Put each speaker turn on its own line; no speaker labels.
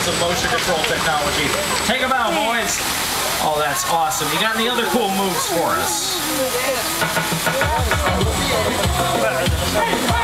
details of motion control technology. Take them out, boys. Oh, that's awesome. You got any other cool moves for us?